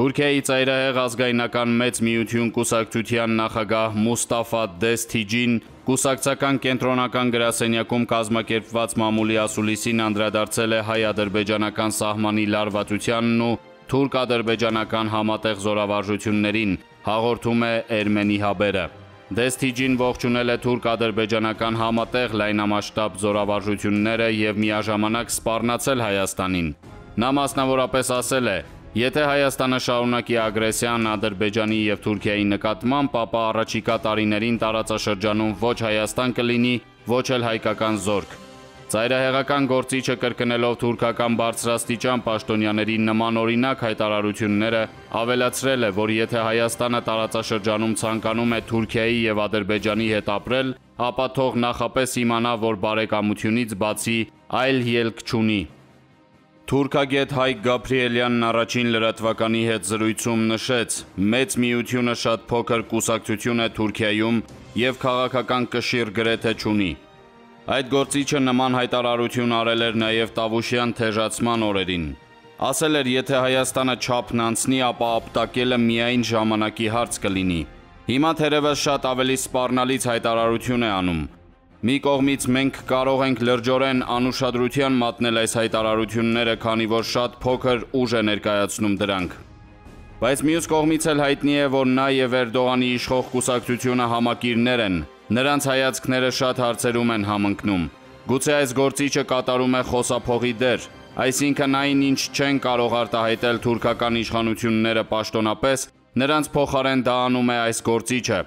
Թուրքիայի ծայրահեղ ազգայնական մեծ միություն կուսակցության նախագահ Մուստաֆա Դեսթիջին կուսակցական կենտրոնական գրասենյակում կազմակերպված մամուլի ասուլիսին անդրադարձել է հայ-ադրբեջանական սահմանի լարվածությանն ու թուրք-ադրբեջանական համատեղ զորավարժություններին, հաղորդում է Էրմենի հաբերը։ Դեսթիջին ողջունել է թուրք-ադրբեջանական համատեղ լայնամասշտաբ զորավարժությունները եւ միաժամանակ սպառնացել Հայաստանին։ Նա մասնավորապես ասել է. Եթե Հայաստանը շարունակի ագրեսիան Ադրբեջանի եւ Թուրքիայի նկատմամբ, ապա առաջիկա տարիներին տարածաշրջանում ոչ Հայաստան կլինի, ոչ էլ հայկական զորք։ Ծայրահեղական գործիչը կրկնելով թուրքական բարձրաստիճան պաշտոնյաների նման օրինակ հայտարարությունները ավելացրել է, որ եթե Հայաստանը տարածաշրջանում ցանկանում է Թուրքիայի եւ Ադրբեջանի հետ ապրել, ապա թող նախապես իմանա, որ բարեկամությունից բացի այլ ելք չունի։ Թուրքագետ Հայկ Գաբրիելյանն առաջին լրատվականի հետ զրույցում նշեց. «Մեծ միությունը շատ փոքր կուսակցություն է Թուրքիայում եւ քաղաքական կշիռ գրեթե չունի»։ Այդ գործիչը նման հայտարարություն արել էր նաև Տավուշյան թեժացման օրերին։ Ասել էր, եթե Հայաստանը չափն անցնի, ապա ապտակելը միայն ժամանակի հարց կլինի։ Հիմա թերևս շատ ավելի սպառնալից հայտարարություն է անում, Մի կողմից մենք կարող ենք լրջորեն անուշադրության մատնել այս հայտարարությունները, քանի որ շատ փոքր ուժ է ներկայացնում դրանք։ Բայց մյուս կողմից էլ հայտնի է, որ նա եւ Էրդողանի իշխող կուսակցությունը համակիրներ են։ Նրանց հայացքները շատ հարցերում են համընկնում։ Գուցե այս գործիչը կատարում է խոսափողի դեր, այսինքն այն ինչ չեն կարող արտահայտել թուրքական իշխանությունները պաշտոնապես, նրանց փոխարեն դա անում է այս գործիչը,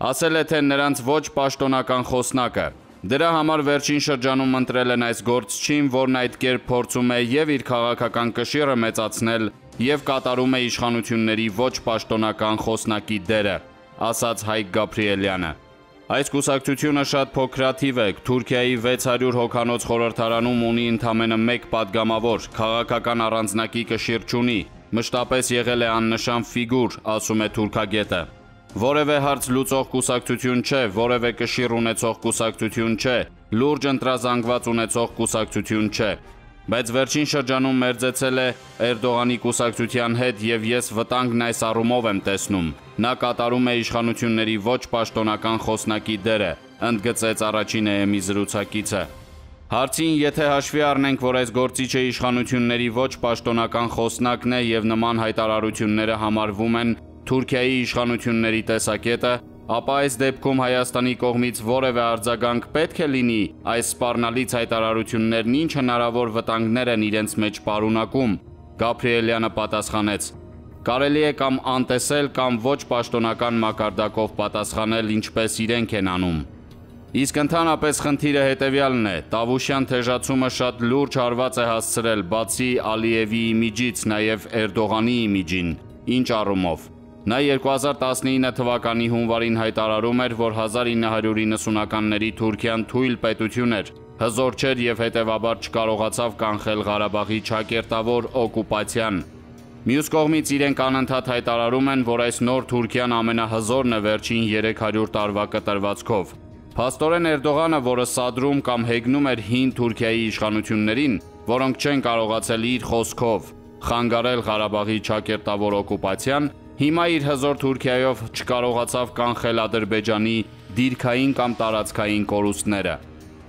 Ասել է թե նրանց ոչ պաշտոնական խոսնակը Դրա համար վերջին շրջանում ընտրել են այս գործչին, որն այդ կերպ փորձում է եւ իր քաղաքական կշիռը մեծացնել եւ կատարում է իշխանությունների ոչ պաշտոնական խոսնակի դերը, ասաց Հայկ Գաբրիելյանը։ Այս կուսակցությունը շատ փոքրաթիվ է։ Թուրքիայի 600 հոկանոց խորհրդարանում ունի ընդամենը 1 падգամավոր, քաղաքական առանձնակի կշիռ չունի։ Մշտապես եղել է աննշան ֆիգուր, ասում է թուրքագետը։ Որևէ հարց լուծող կուսակցություն չէ, որևէ կշիռ ունեցող կուսակցություն չէ, լուրջ ընտրազանգված ունեցող կուսակցություն չէ։ Բայց վերջին շրջանում մերձեցել է Էրդողանի կուսակցության հետ եւ ես վտանգն այս առումով եմ տեսնում։ Նա կատարում է իշխանությունների ոչ պաշտոնական խոսնակի դերը, ընդգծեց առաջին ԵՄ-ի զրուցակիցը։ Հարցին, եթե հաշվի առնենք, որ այս գործիչը իշխանությունների ոչ պաշտոնական խոսնակն է եւ նման հայտարարությունները համարվում են Թուրքիայի իշխանությունների տեսակետը, ապա այս դեպքում Հայաստանի կողմից որևէ արձագանք պետք է լինի այս սպառնալից հայտարարություններն ինչ հնարավոր վտանգներ են իրենց մեջ պարունակում, Գաբրիելյանը պատասխանեց. Կարելի է կամ անտեսել կամ ոչ պաշտոնական մակարդակով պատասխանել ինչպես իրենք են անում։ Իսկ ընդհանրապես խնդիրը հետևյալն է. Տավուշյան թեժացումը շատ լուրջ հարված է հասցրել բացի Ալիևի իմիջից, նաև Էրդողանի իմիջին։ Ինչ առումով։ Նա 2019 թվականի հունվարին հայտարարում էր, որ 1990-ականների Թուրքիան թույլ պետություն էր, հզոր չէր եւ հետեւաբար չկարողացավ կանխել Ղարաբաղի ճակերտավոր օկուպացիան։ Մյուս կողմից իրենք անընդհատ հայտարարում են, որ այս նոր Թուրքիան ամենահզորն է վերջին 300 տարվա կտրվածքով։ Փաստորեն Էրդողանը, որը սադրում կամ հեգնում էր հին Թուրքիայի իշխանություններին, որոնք չեն կարողացել իր խոսքով խանգարել Ղարաբաղի ճակերտավոր օկուպացիան, Հիմա իր հզոր Թուրքիայով չկարողացավ կանխել Ադրբեջանի դիրքային կամ տարածքային կորուստները։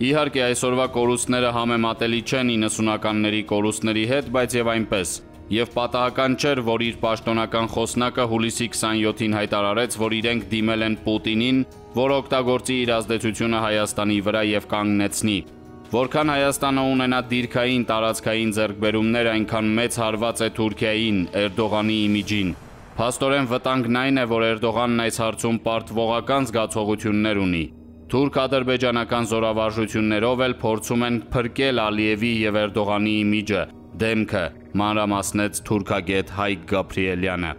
Իհարկե այսօրվա կորուստները համեմատելի չեն 90-ականների կորուստների հետ, բայց եւ այնպես։ Եվ պատահական չէր, որ իր պաշտոնական խոսնակը հուլիսի 27-ին հայտարարեց, որ իրենք դիմել են Պուտինին, որ օգտագործի իր ազդեցությունը Հայաստանի վրա եւ կանգնեցնի։ Որքան Հայաստանը ունենա դիրքային տարածքային ձեռքբերումներ, այնքան մեծ հարված է Թուրքիային, Էրդողանի իմիջին, Փաստորեն վտանգն այն է, որ Էրդողանն այս հարցում պարտվողական զգացողություններ ունի։ Թուրք-ադրբեջանական զորավարժություններով էլ փորձում են փրկել Ալիևի եւ Էրդողանի իմիջը, դեմքը, մանրամասնեց թուրքագետ Հայկ Գաբրիելյանը։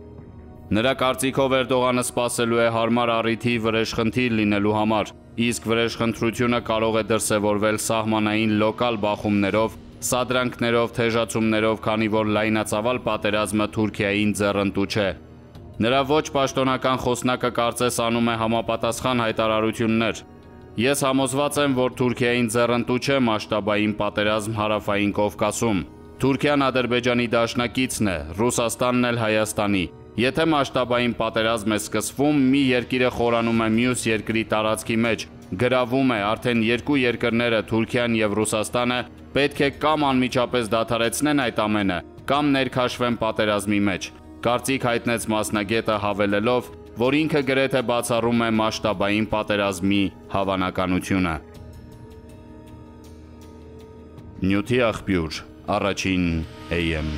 Նրա կարծիքով Էրդողանը սпасելու է հարմար առիթի վրեժխնդիր լինելու համար, իսկ վրեժխնդրությունը կարող է դրսևորվել սահմանային լոկալ բախումներով սադրանքներով, թեժացումներով, քանի որ լայնածավալ պատերազմը Թուրքիային ձեռնտու չէ։ Նրա ոչ պաշտոնական խոսնակը կարծես անում է համապատասխան հայտարարություններ։ Ես համոզված եմ, որ Թուրքիային ձեռնտու չէ մասշտաբային պատերազմ հարավային Կովկասում։ Թուրքիան Ադրբեջանի դաշնակիցն է, Ռուսաստանն էլ Հայաստանի։ Եթե մասշտաբային պատերազմ է սկսվում, մի երկիրը խորանում է մյուս երկրի տարածքի մեջ, գրավում է արդեն երկու երկրները Թուրքիան եւ Ռուսաստանը պետք է կամ անմիջապես դադարեցնեն այդ ամենը, կամ ներքաշվեն պատերազմի մեջ։ Կարծիք հայտնեց մասնագետը հավելելով, որ ինքը գրեթե բացառում է մասշտաբային պատերազմի հավանականությունը։ Նյութի աղբյուր, առաջին AM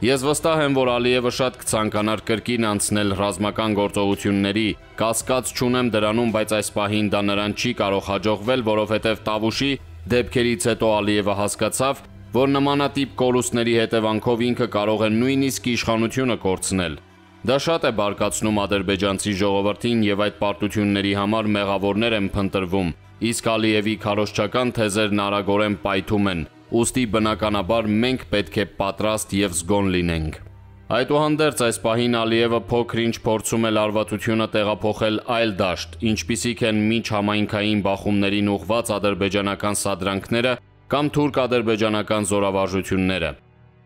Ես վստահ եմ, որ Ալիևը շատ կցանկանար կրկին անցնել ռազմական գործողությունների, կասկած չունեմ դրանում, բայց այս պահին դա նրան չի կարող հաջողվել, որովհետև Տավուշի դեպքերից հետո Ալիևը հասկացավ, որ նմանատիպ կորուստների հետևանքով ինքը կարող է նույնիսկ իշխանությունը կորցնել։ Դա շատ է բարկացնում ադրբեջանցի ժողովրդին եւ այդ պարտությունների համար մեղավորներ են փնտրվում, իսկ Ալիևի քարոշչական թեզերն արագորեն պայթում են, ուստի բնականաբար մենք պետք է պատրաստ եւ զգոն լինենք։ Այդուհանդերձ այս պահին Ալիևը փոքրինչ փորձում է լարվածությունը տեղափոխել այլ դաշտ, ինչպիսիք են միջ համայնքային բախումներին ուղված ադրբեջանական սադրանքները կամ թուրք-ադրբեջանական զորավարժությունները։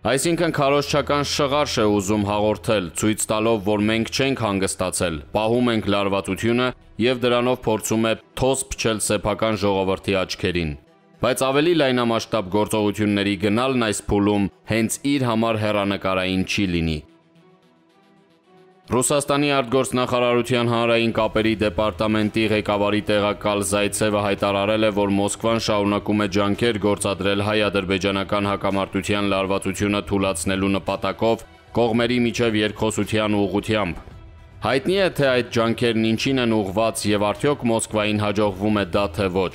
Այսինքն քարոշչական շղարշ է ուզում հաղորդել, ցույց տալով, որ մենք չենք հանգստացել, պահում ենք լարվածությունը եւ դրանով փորձում է թոս փչել սեփական ժողովրդի աչքերին բայց ավելի լայնամասշտաբ գործողությունների գնալն այս փուլում հենց իր համար հերանեկարային չի լինի։ Ռուսաստանի արտգործնախարարության հանրային կապերի դեպարտամենտի ղեկավարի տեղակալ Զայցևը հայտարարել է, որ Մոսկվան շարունակում է ջանքեր գործադրել հայ-ադրբեջանական հակամարտության լարվածությունը թույլատնելու նպատակով կողմերի միջև երկխոսության ուղղությամբ։ Հայտնի է, թե այդ ջանքերն ինչին են ուղված եւ արդյոք Մոսկվային հաջողվում է դա թե ոչ։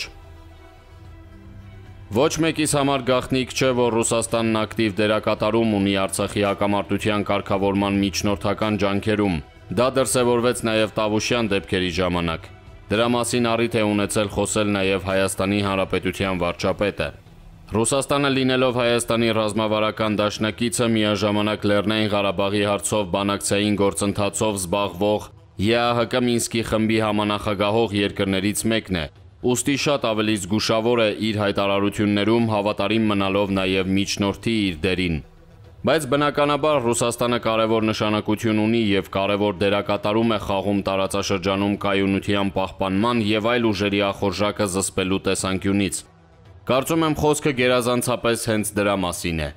Ոչ մեկիս համար գաղտնիք չէ, որ Ռուսաստանն ակտիվ դերակատարում ունի Արցախի հակամարտության կարգավորման միջնորդական ջանքերում։ Դա դրսևորվեց նաև Տավուշյան դեպքերի ժամանակ։ Դրա մասին առիթ է ունեցել խոսել նաև Հայաստանի Հանրապետության վարչապետը։ Ռուսաստանը լինելով Հայաստանի ռազմավարական դաշնակիցը միաժամանակ Լեռնային Ղարաբաղի հարցով բանակցային գործընթացով զբաղվող ԵԱՀԿ Մինսկի խմբի համանախագահող երկրներից մեկն է, Ոստի շատ ավելի զգուշավոր է իր հայտարարություններում հավատարիմ մնալով նաև միջնորդի իր դերին։ Բայց բնականաբար Ռուսաստանը կարևոր նշանակություն ունի եւ կարևոր դերակատարում է խաղում տարածաշրջանում կայունության պահպանման եւ այլ ուժերի ախորժակը զսպելու տեսանկյունից։ Կարծում եմ խոսքը գերազանցապես հենց դրա մասին է։